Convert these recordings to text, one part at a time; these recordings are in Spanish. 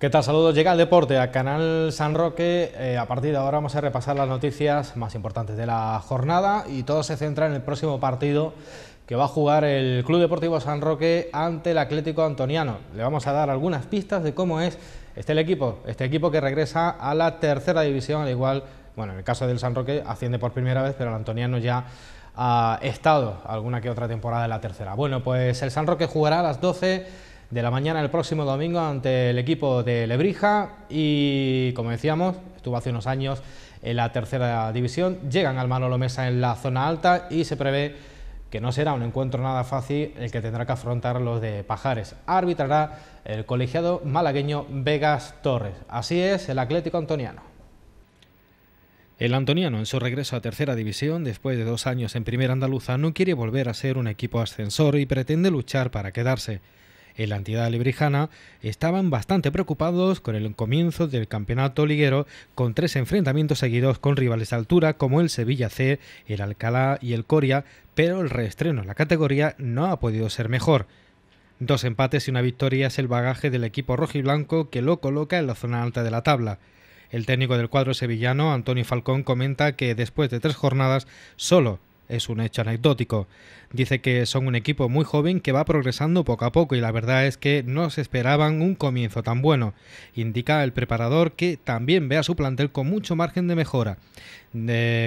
¿Qué tal? Saludos. Llega el deporte a Canal San Roque. Eh, a partir de ahora vamos a repasar las noticias más importantes de la jornada y todo se centra en el próximo partido que va a jugar el Club Deportivo San Roque ante el Atlético Antoniano. Le vamos a dar algunas pistas de cómo es este el equipo, este equipo que regresa a la tercera división, al igual, bueno, en el caso del San Roque asciende por primera vez, pero el Antoniano ya ha estado alguna que otra temporada en la tercera. Bueno, pues el San Roque jugará a las 12 de la mañana el próximo domingo ante el equipo de Lebrija y, como decíamos, estuvo hace unos años en la tercera división, llegan al Manolo Mesa en la zona alta y se prevé que no será un encuentro nada fácil el que tendrá que afrontar los de Pajares. Arbitrará el colegiado malagueño Vegas Torres. Así es el Atlético Antoniano. El Antoniano, en su regreso a tercera división, después de dos años en primera andaluza, no quiere volver a ser un equipo ascensor y pretende luchar para quedarse en la entidad librijana estaban bastante preocupados con el comienzo del campeonato liguero con tres enfrentamientos seguidos con rivales de altura como el Sevilla C, el Alcalá y el Coria, pero el reestreno en la categoría no ha podido ser mejor. Dos empates y una victoria es el bagaje del equipo rojiblanco que lo coloca en la zona alta de la tabla. El técnico del cuadro sevillano, Antonio Falcón, comenta que después de tres jornadas solo es un hecho anecdótico. Dice que son un equipo muy joven que va progresando poco a poco y la verdad es que no se esperaban un comienzo tan bueno. Indica el preparador que también ve a su plantel con mucho margen de mejora.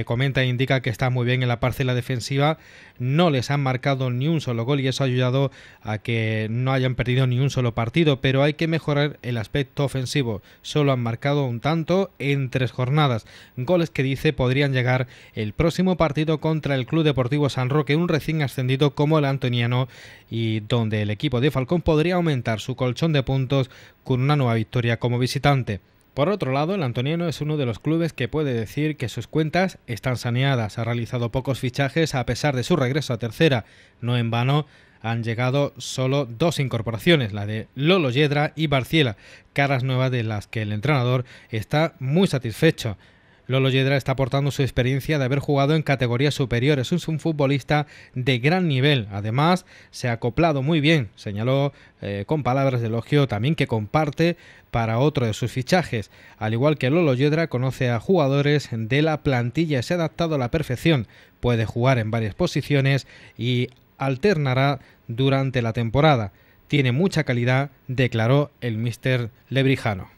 comenta e indica que está muy bien en la parcela defensiva, no les han marcado ni un solo gol y eso ha ayudado a que no hayan perdido ni un solo partido, pero hay que mejorar el aspecto ofensivo. Solo han marcado un tanto en tres jornadas, goles que dice podrían llegar el próximo partido contra el Club Deportivo San Roque, un recién ascendido como el Antoniano y donde el equipo de Falcón podría aumentar su colchón de puntos con una nueva victoria como visitante. Por otro lado, el Antoniano es uno de los clubes que puede decir que sus cuentas están saneadas. Ha realizado pocos fichajes a pesar de su regreso a tercera. No en vano han llegado solo dos incorporaciones, la de Lolo Yedra y Barciela, caras nuevas de las que el entrenador está muy satisfecho. Lolo Yedra está aportando su experiencia de haber jugado en categorías superiores. Es un futbolista de gran nivel. Además, se ha acoplado muy bien, señaló eh, con palabras de elogio también que comparte para otro de sus fichajes. Al igual que Lolo Yedra, conoce a jugadores de la plantilla y se ha adaptado a la perfección. Puede jugar en varias posiciones y alternará durante la temporada. Tiene mucha calidad, declaró el mister lebrijano.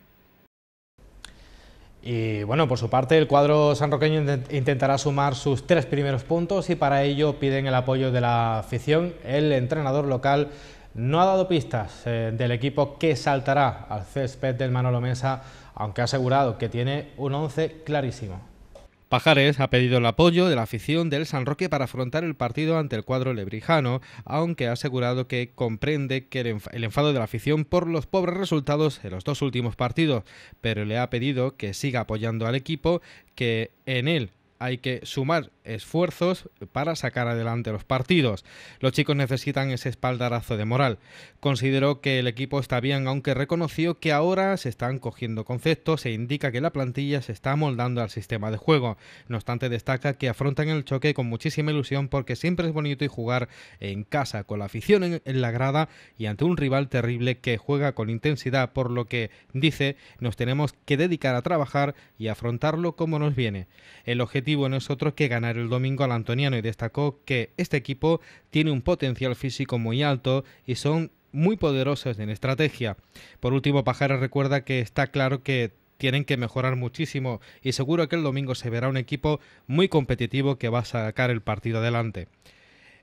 Y bueno, por su parte, el cuadro sanroqueño intentará sumar sus tres primeros puntos y para ello piden el apoyo de la afición. El entrenador local no ha dado pistas eh, del equipo que saltará al césped del Manolo Mesa, aunque ha asegurado que tiene un once clarísimo. Pajares ha pedido el apoyo de la afición del San Roque para afrontar el partido ante el cuadro lebrijano, aunque ha asegurado que comprende que el enfado de la afición por los pobres resultados en los dos últimos partidos, pero le ha pedido que siga apoyando al equipo, que en él hay que sumar esfuerzos para sacar adelante los partidos. Los chicos necesitan ese espaldarazo de moral. Consideró que el equipo está bien, aunque reconoció que ahora se están cogiendo conceptos e indica que la plantilla se está moldando al sistema de juego. No obstante, destaca que afrontan el choque con muchísima ilusión porque siempre es bonito y jugar en casa con la afición en, la grada y ante un rival terrible que juega con intensidad, por lo que dice nos tenemos que dedicar a trabajar y afrontarlo como nos viene. El no es otro que ganar el domingo al Antoniano y destacó que este equipo tiene un potencial físico muy alto y son muy poderosos en estrategia. Por último, Pajares recuerda que está claro que tienen que mejorar muchísimo y seguro que el domingo se verá un equipo muy competitivo que va a sacar el partido adelante.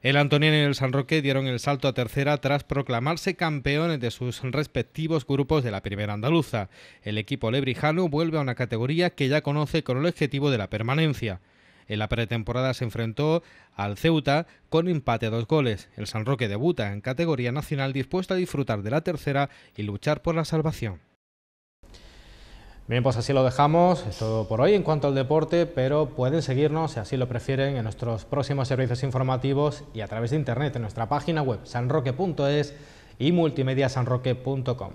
El Antoniano y el San Roque dieron el salto a tercera tras proclamarse campeones de sus respectivos grupos de la primera andaluza. El equipo lebrijano vuelve a una categoría que ya conoce con el objetivo de la permanencia. En la pretemporada se enfrentó al Ceuta con empate a dos goles. El San Roque debuta en categoría nacional dispuesto a disfrutar de la tercera y luchar por la salvación. Bien, pues así lo dejamos, es todo por hoy en cuanto al deporte, pero pueden seguirnos, si así lo prefieren, en nuestros próximos servicios informativos y a través de internet en nuestra página web sanroque.es y multimediasanroque.com.